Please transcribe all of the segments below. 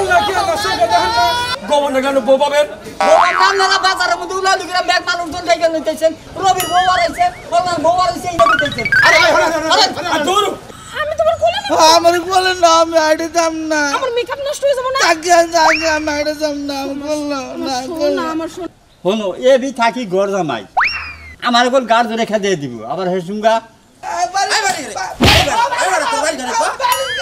আল্লাহ কি আল্লাহ সে কথা না গোবর না কেন বউ পাবেন আপনারা বাজারের মধ্যে উলালি করে ব্যাগ মানুষ জন থেকে নিতেছেন রবির বউ আড়াইছে বললাম বউ আড়াইছে এই নিতেছেন আরে দূর আমি তোমার কোলে না আমার বলে না আমি হাইটে যাব না আমার মেকআপ নষ্ট হয়ে যাবে না তাকে তাকে আমি হাইটে যাব না আমি বললাম না না আমার শোন হলো এ বি থাকি ঘর জামাই আমার এখন গাড় ধরে খেতে দিব আবার হেসুঙ্গা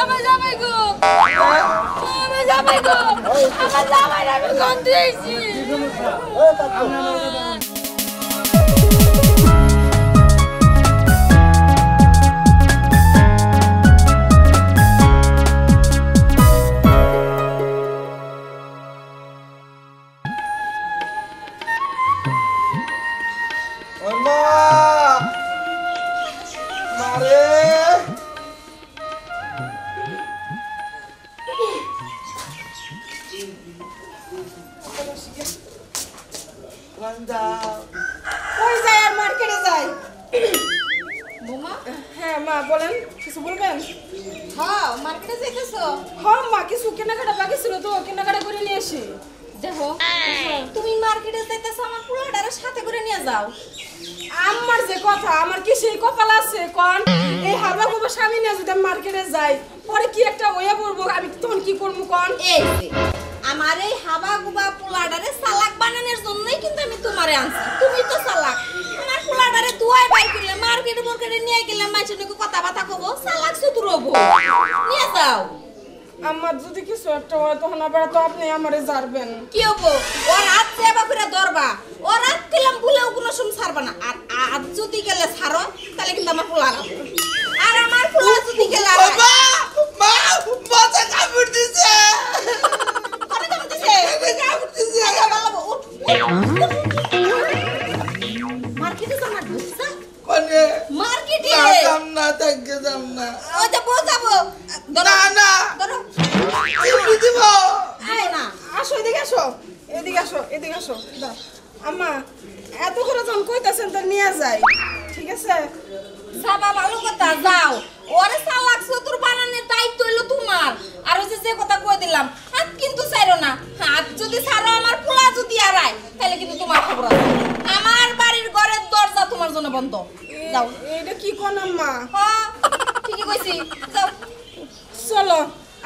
আমার জামাই গো। আমার জামাই গো। আমার জামাই আমি গন্ধ হয়েছি সাথে করে নিয়ে যাও। আমার যে কথা, আমার কি সেই কপাল আছে? কোন, এই হাবা গোবা স্বামী নিয়ে যদি মার্কেটে যাই, পরে কি একটা হয়ে পড়ব আমি তখন কি করব, কন? এই আমার এই হাবা গুবা পোলাডারে সালাক বানানোর জন্যই কিন্তু আমি তোমারে আনছি। তুমি তো সালাক আমার পোলাডারে দুয়াই বাই করলে মার্কেটে মার্কেটে নিয়ে গেলে মাইছে কথা বাতা কব? সালাক সুতুর হব নিয়ে যাও। আমার যদি কিছু একটা হয়, তখন আবার তো আপনি আমারে জারবেন কি হব? ও রাত আবার করে ধরবা। ও রাত কিলাম ভুলেও কোনো সময় ছাড়বা না। আর আজ যদি গেলে ছাড়ো, তাহলে কিন্তু আমার পোলা আর আমার পোলা যদি গেলে আরাম। যদি ছাড়ো আমার পোলা যদি আড়ায় তাহলে কিন্তু তোমার খবর আছে। আমার বাড়ির ঘরের দরজা তোমার জন্য বন্ধ। যাও। এইটা কি কোন আম্মা? হ্যাঁ ঠিকই কইছি। যাও। চলো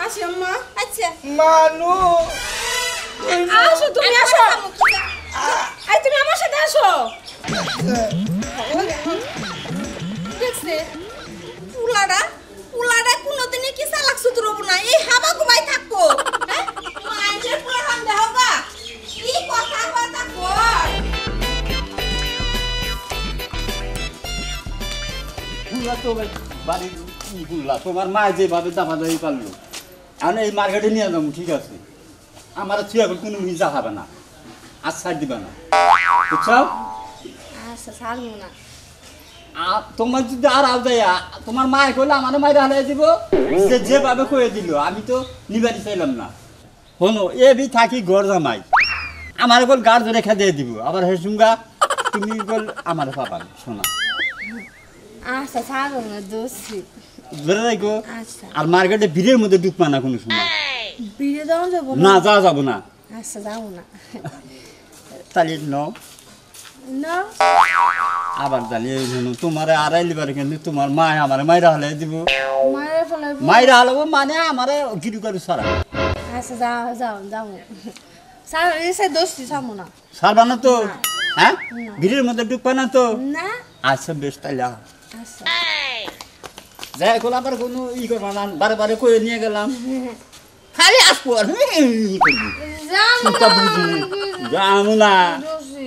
আসি আম্মা। আচ্ছা। মানু আসো তুমি আসো। এই তুমি আমার সাথে আসো। দেখছে পুলাডা পুলাডা কোনোদিনই কি চালাক সুতুর হব না এই হাবা গুবাই থাকব তো বাড়ির তোমার মা যেভাবে পারল আমি এই মার্কেটে নিয়ে যাব ঠিক আছে? আমার ছুঁয়া কোনো মিজা খাবে না আর ছাড় দিবে না। বুঝছ? আচ্ছা তোমার যদি আর আও যায় তোমার মায়ে কইলে আমার মায়ের হালাই দিব যে যেভাবে কয়ে দিল আমি তো নিবারি চাইলাম না। হনো এ বি থাকি ঘর জামাই। আমার গোল গাড় ধরে খেতে দিব আবার হেসুঙ্গা তুমি বল আমার পাবা শোনা। আচ্ছা না দোষী। ধরে রাখো আচ্ছা। আর মার্কেটে ভিড়ের মধ্যে ঢুকবা না কোনো সময়। দেওয়া যাব না? যাওয়া যাব না। আচ্ছা যাব না। তাহলে ন না আবার তাহলে তোমার আড়াই লিবার কিন্তু তোমার মায় আমার মায়েরা হলে দিব। মায়েরা হলে মানে আমার গিরি করে সারা আচ্ছা যাও যাও যাব ছাড় এসে দোষী ছাড়বো না। সারবা না তো? হ্যাঁ? ভিড়ের মধ্যে না তো? না। আচ্ছা বেশ তাহলে যাই করলাম আবার কোনো ই করবা না বারে বারে করে নিয়ে গেলাম খালি আসব আর ই করবি যাব চিন্তা বুঝি যাব না দোষী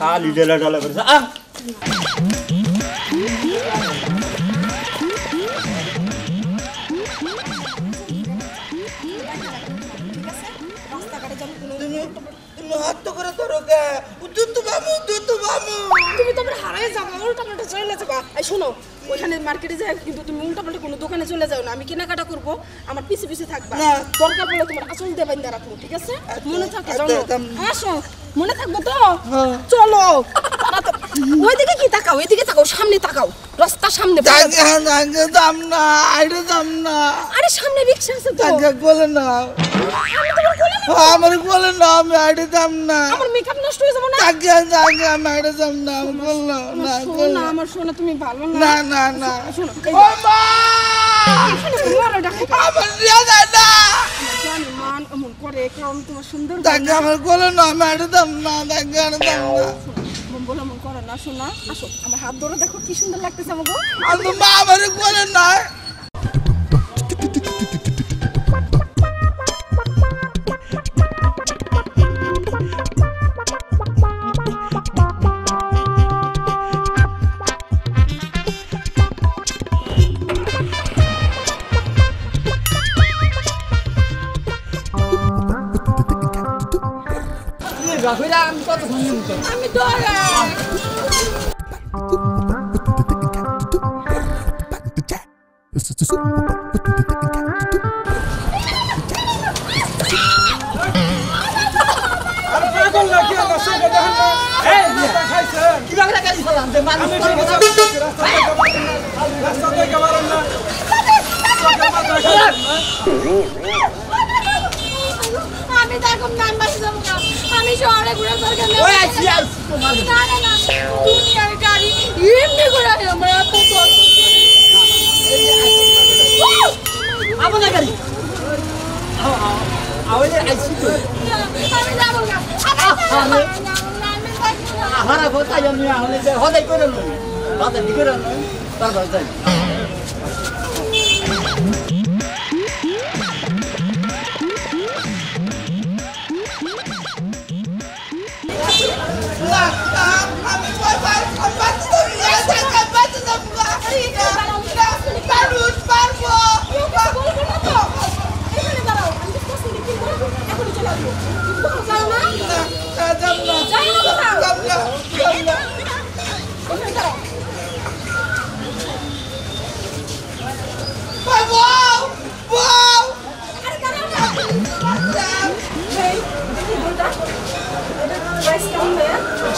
খালি ডেলা ডেলা করেছে আহ তুমি তুমি হাত করে ধরো কে দুধ বামু দুধ বামু তুমি তোমার হারাই যাব উল্টা পাল্টা চলে যাব। এই শোনো ওইখানে মার্কেটে যাই কিন্তু তুমি উল্টা পাল্টা কোনো দোকানে চলে যাও না। আমি কেনাকাটা করব আমার পিছে পিছে থাকবা। না। দরকার পড়লে তোমার ঠিক আছে? মনে থাকে আচ্ছা, আসো মনে থাকব তো? চলো। ওইদিকে কি তাকাও এদিকে তাকাও সামনে তাকাও। রাস্তার সামনে দাম না দাম না। আরে সামনে রিক্সা আছে তো। বলে না আমার বলে না আমি আইডে দাম না। আমার মেকআপ নষ্ট হয়ে যাব না? তাকে তাকে আমি আইডে দাম না আমি বলল না আমার শোনা তুমি ভালো না। না না না। শোনো ও মা! আমার রিয়া যায় না। মান এমন করে কারণ তোমার সুন্দর তাকে আমার বলে না আমি আইডে দাম না তাকে আইডে দাম না। বলে এমন করে না শোনা আসো আমার হাত ধরে দেখো কি সুন্দর লাগতেছে আমাকে। আমি মা আমার বলে না পাগল নাকি? দেখেন না। এই রাস্তা খাইছেন। কীভাবে গাড়ি চালান যে মানুষ রাস্তা থেকে বাড়েন না আমি দেখো নাম বাসি যাব না। আমি শহরে ঘুরে দরকার নেই ওই আইছি আইছি। তোমার না না না। দুনিয়ার গাড়ি এমনি করে আমরা এত কষ্ট আমাদের গাড়ি আওয়াজে আইছি। আহারা কোথায় যে হদাই করে নই হদাই করে নই তারপর যাই।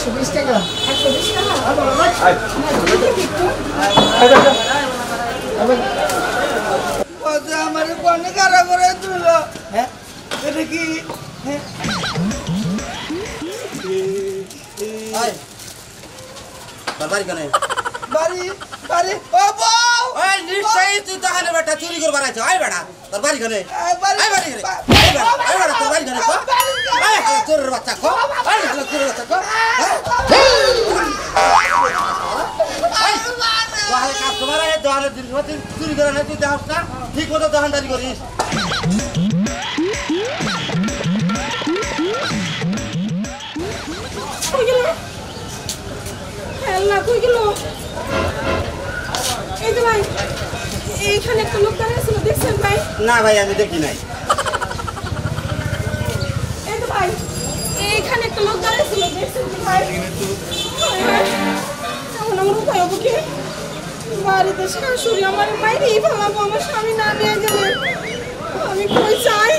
একশো বিশ টাকা। একশো বিশ টাকা? আমার কোনে কারা করে তুলো? হ্যাঁ? এটা কি? হ্যাঁ? বাড়ি কেন? বাড়ি বাড়ি। ও বউ! ওই নিশ্চয়ই তুই তাহলে বেটা চুরি করবার আছো আয় বেটা তোর বাড়ি কেন? আয় বাড়ি। কেন? আয় বেটা তোর বাড়ি কেন? আয় হালা চোরের বাচ্চা কো আয় হালা চোরের বাচ্চা কো রাতে চুরি করে না তুই দেখাস না ঠিক মতো দোকানদারি করিস। কই গেল? আল্লাহ কই গেল? এই তো ভাই এইখানে একটা লোক দাঁড়িয়ে ছিল দেখছেন ভাই? না ভাই আমি দেখি নাই। এই তো ভাই এইখানে একটা লোক দাঁড়িয়ে ছিল দেখছেন কি ভাই? আমার উপায় হব কি? বাড়িতে শাশুড়ি আমার মাইরেই ফেলাবো আমার স্বামী না নিয়ে গেলে আমি কই চাই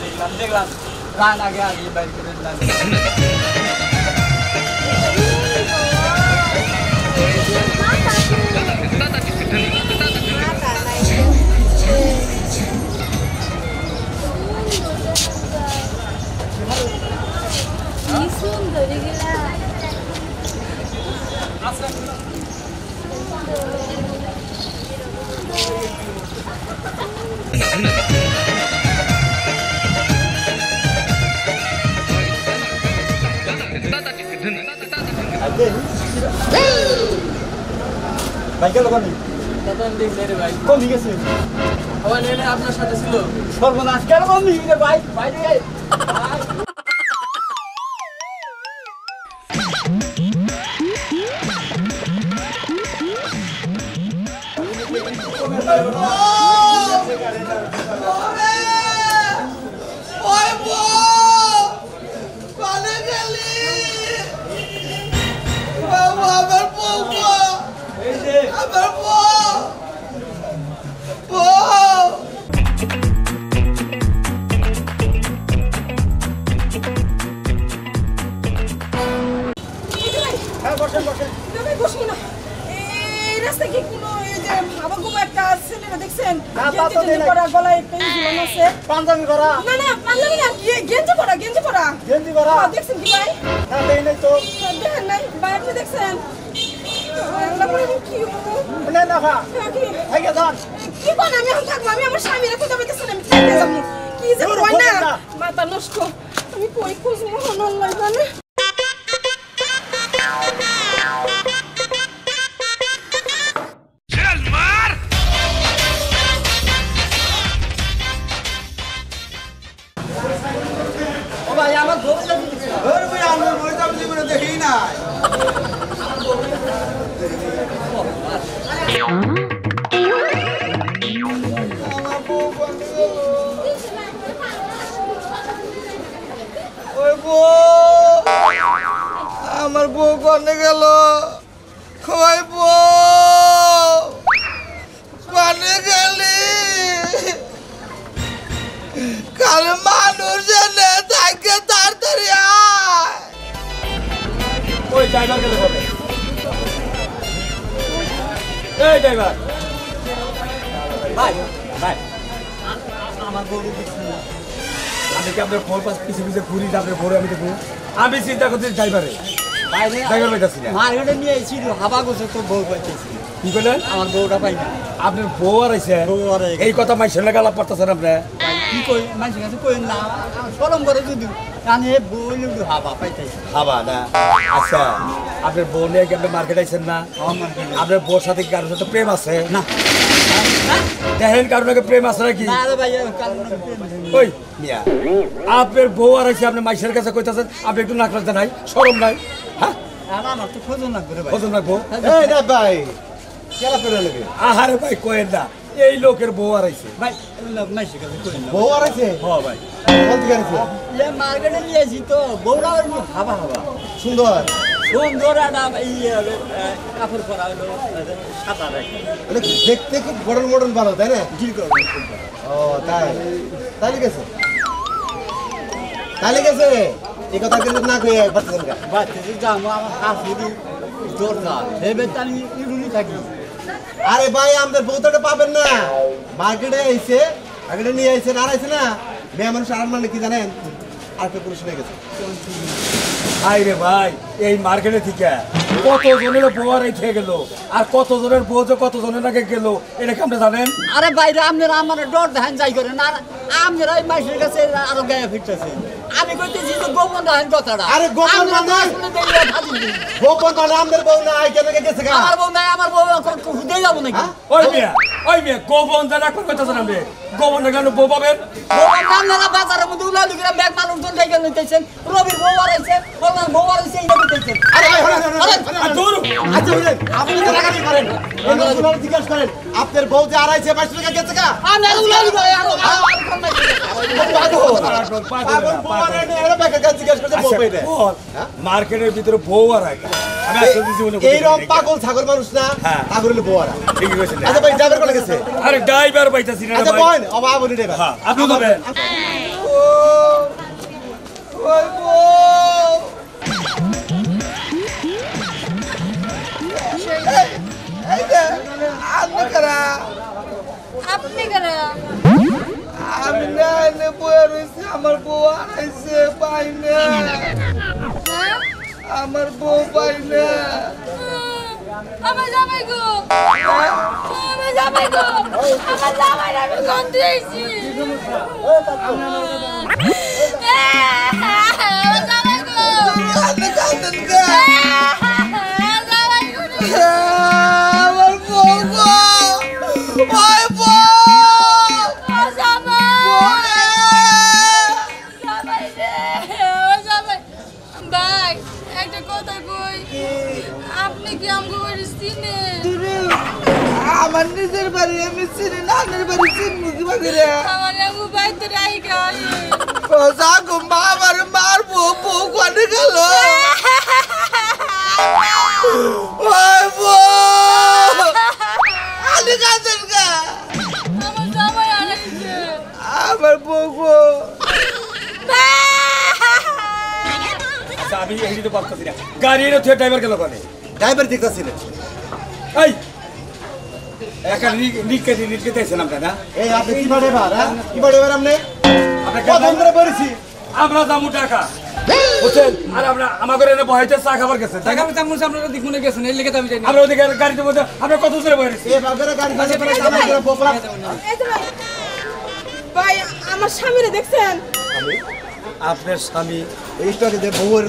দেখলাম দেখলাম গান আগে আগে বাইর করে দিলাম। ভাই গেল কোনি ভাই কমে গেছে আমার নেনে আপনার সাথে ছিল সর্বনাশ কেন কমে গেছে ভাই বাইরে আয়। গেঞ্জি টেঞ্জি পরা গলায় পেন ঝুলানো আছে। পাঞ্জাবি করা না না পাঞ্জাবি না গেঞ্জি পরা গেঞ্জি পরা। গেঞ্জি করা হ্যাঁ, দেখছেন কি ভাই? হ্যাঁ দেই নাই তো। দেখেন নাই ভাই আপনি দেখছেন করে কি হলো? নে না খা হ্যাঁ, কি? থেকে যান। কি কোনে গেল বউ কোনে গেলি। কাল মানুষ এনে থাকে তাড়াতাড়ি ওই আমি আমি চিন্তা করছি ড্রাইভারে। ড্রাইভার পাইতাছি না মার্কেটে নিয়ে এসেছি হাবা গোছে তো বউ পাইতেছি। কি করলেন আমার বউটা পাই না। আপনার বউ আর আইছে বউ আর এই কথা মাইসের লাগে আলাপ করতেছেন আপনি? কি কই মানুষের কাছে কই না সরম করে যদি জানি বউ লুডু হাবা পাইতেছি। হাবা না? আচ্ছা আপনার বউ নিয়ে কি আপনি মার্কেট আইছেন না? আপনার বউর সাথে কারোর সাথে প্রেম আছে? না। দেখেন কারোর নাকি প্রেম আছে নাকি? ওই মিয়া। আপনার বউ আর আইছে আপনি মাইসের কাছে কইতাছেন আপনি একটু নাক রাখতে নাই শরম নাই। আমার তো ভাই। এই না ভাই কেলা করে আহারে ভাই কোয়েন না এই লোকের বউ আর আইছে ভাই বউ আর আছে হ ভাই। কোন দিকে আছে মার্কেটে নিয়ে তো বউরা হাবা হাবা। সুন্দর। দেখতে খুব মডার্ন মডার্ন ভালো তাই না? ও তাই। তাই গেছে? তাই গেছে? এই কথা কিন্তু না কই পারতেছেন কা বাচ্চা যাব আমার শাশুড়ি দরকার ভেবে তো আমি ইরুনি থাকি। আরে ভাই আমাদের বউটাটা পাবেন না। মার্কেটে আইছে নিয়ে আইছে আর আইছে না। মেয়ে মানুষ আর মানে কি জানেন? আর একটা পুরুষ হয়ে গেছে। ভাই রে ভাই এই মার্কেটে থেকে কত জনের বউ আর এই গেল? আর কত জনের বউ যে কত জনের আগে গেল এটা কি আপনি জানেন? আরে বাইরে আপনারা আমার ডর ধান যাই করেন। আর আপনারা মাসের কাছে আরও গায়ে ফিরতেছে আমি কইতেছি যে গোপন ধান কথাটা আরে গোপন মানে? গোপন মানে আমাদের বউ না কেন গেছে গা আমার বউ নাই আমার বউ এখন যাব নাকি হ্যাঁ? ওই মিয়া ওই মিয়া গোবন জানা কোন কথা গোবন গেল বউ পাবেন নাম বাজারের মধ্যে করে ব্যাগ মানুষ জন থেকে নিতেছেন রবির বউ আর বউ আর করতেছেন আরে আর। দূর আচ্ছা হরেন, আপনি তো করেন জিজ্ঞাসা করেন আপনার বউ যে আড়াইছে বাইশ টাকা গেছে গা আমি আর উলালি ভাই আর পাগল পাগল করছে বউ পেটে মার্কেটের ভিতরে বউ আর আগে। এইরকম পাগল ছাগল মানুষ না হ্যাঁ। পাগল হলে বউ আরা ঠিকই কইছেন আচ্ছা ভাই ড্রাইভার করে গেছে? আরে ড্রাইভার পাইতাছি না আচ্ছা বল অবা বলি ড্রাইভার হ্যাঁ আপনি যাবেন ওই বউ আপনি কারা? আপনি কেন? আমি না আমার বউ আইছে। পাই না হ্যাঁ আমার বউ পাই না আমার জামাই গো। আমার জামাই গো। আমার জামাই আমি গন্ধ হয়েছি আমার জামাই গো। আমার নিজের বাড়ি আমি চিনি না আপনার বাড়ি চিনবো আমার আগু বাইতে রাই গাই ও যাগো মা আমার মারবো বউ কোনে গেল? ওই বউ! আলি কাছেন গা? আমার জামাই আনাইছে আমার বউ গো। আমি এই দিতে পারতেছি না গাড়ি এনে থুয়ে ড্রাইভার গেল কোনে? ড্রাইভার দেখতেছিলেন। এই! একা নিকে নিকে দিয়েছেন আমরা না এই আপনি কি বাড়ে বার হ্যাঁ? কি বাড়ে বার আপনি? আপনার প্রথম করে বলেছি। আমরা দামু টাকা বুঝছেন? আর আমরা আমাদের এনে বহাইতে চা খাবার গেছে। টাকা আমি তামুন আপনারা দেখুনে গেছেন এই লেগে আমি জানি আমরা ওদিকে গাড়িতে মধ্যে আমরা কত জোরে বহাইছি গাড়ি ভাই। আমার স্বামীরে দেখছেন? আপনার স্বামী একটু আগে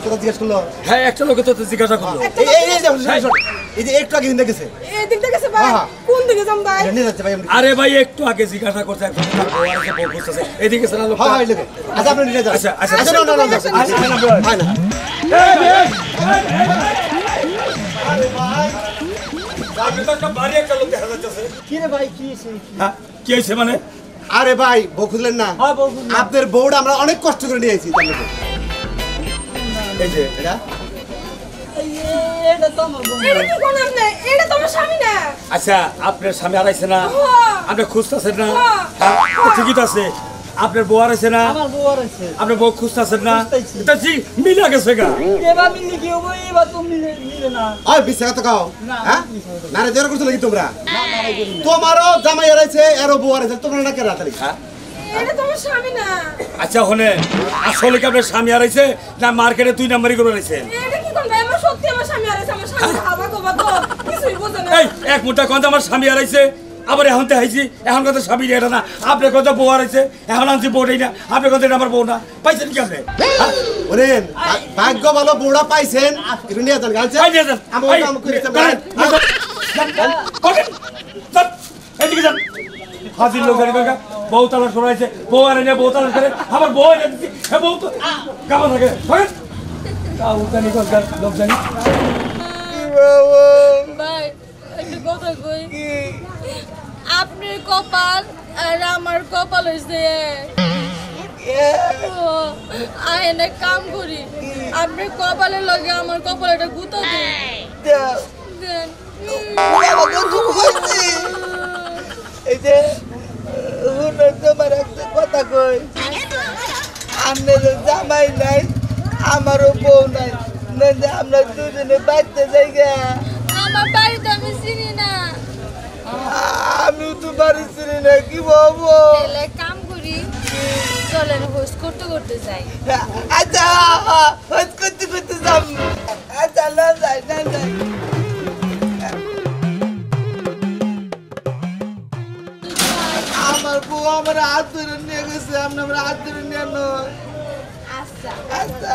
কথা জিজ্ঞেস করল হ্যাঁ একটা লোকে তো জিজ্ঞাসা করল এই এই এই যে শোন, শোন, এই যে একটু আগে হিন্দে গেছে এই দিক গেছে ভাই হ্যাঁ। কোন দিকে যাম ভাই নিয়ে যাচ্ছে ভাই আরে ভাই একটু আগে জিজ্ঞাসা করছে একজন বউ আছে, বউ খুঁজতেছে। এদিকে শোনা লোকটা। হ্যাঁ হ্যাঁ আচ্ছা আপনি নিয়ে যান আচ্ছা, আচ্ছা। আচ্ছা না না না আচ্ছা, আচ্ছা, আচ্ছা। হয় তো একটা বাড়ি একটা লোক দেখা যাচ্ছে। কি রে ভাই কি হয়েছে? হ্যাঁ, কি হয়েছে মানে আরে ভাই বউ খুঁজলেন না? হ্যাঁ। আপনার বউটা আমরা অনেক কষ্ট করে নিয়েছি এই যে এটা? আচ্ছা আপনার স্বামী হারাইছে না? হ্যাঁ। আপনি খুঁজতেছেন না? হ্যাঁ। ঠিকই তো আছে। আপনার বউ হারাইছে না? আমার বউ আর আছে। আপনার বউ খুঁজতেছেন না। এটা জি মিলা গেছে গা। এবার মিলে কি হব? এবার তো মিলে মিলে না। ওই বিশ্বাস কথা কাও না, হ্যাঁ। না রে জোর করছ নাকি তোমরা। তোমারও জামাই এরও বউ হারাইছে তোমরা না হ্যাঁ? এটা তো আমার স্বামী না। আচ্ছা হনে আসলে কি আপনার স্বামী হারাইছে না মার্কেটে দুই নাম্বারই করে হারাইছে এটা কি কোন আমার সত্যি আমার স্বামী আর আমার স্বামী হাবা গোবা তো কিছুই বোঝে এই এক মুঠা কথা আমার স্বামী হারাইছে আবার এখন তো হাইছি এখন কথা স্বামী এটা না। আপনি কথা বউ হারাইছে এখন আনছি বউটাই না আপনি কথা আমার বউ না। পাইছেন কি আপনি? হ্যাঁ? ওরেন ভাগ্য ভালো বউটা পাইছেন। নিয়ে যান এদিকে যান। হাজির লোক কাকা, বউ তালাশ করাইছে বউ আর এনে বউ তালাশ করে আবার বউ এনে দিচ্ছি হ্যাঁ বউ তো কামা থাকে জানি কোনকার লোক জানি। ভাই একটা কথা কই। আপনার কপাল আর আমার কপাল হইছে ও, আইন এক কাম করি। আপনার কপালের লগে আমার কপালে একটা গুতা দেন। দেন। আমাকে দুঃখ হয়েছে এই যে তোমার একটা কথা কই আপনারও জামাই নাই আমারও বউ নাই আমরা দুজনে বাড়তে যাই গা আমার বাড়িতে আমি চিনি না আমি তো বাড়ি চিনি না কি কাম করি চলেন হোস্ট করতে করতে যাই। আচ্ছা হজ করতে করতে যাম। আচ্ছা না যাই না যাই। আমার বউ আমার হাত ধরে নিয়ে গেছে আপনি আমার হাত ধরে নিয়ে নয় আচ্ছা। আচ্ছা।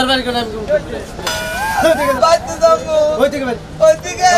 তোর বাড়ি বাড়িতে যাব। ওই থেকে ওই থেকে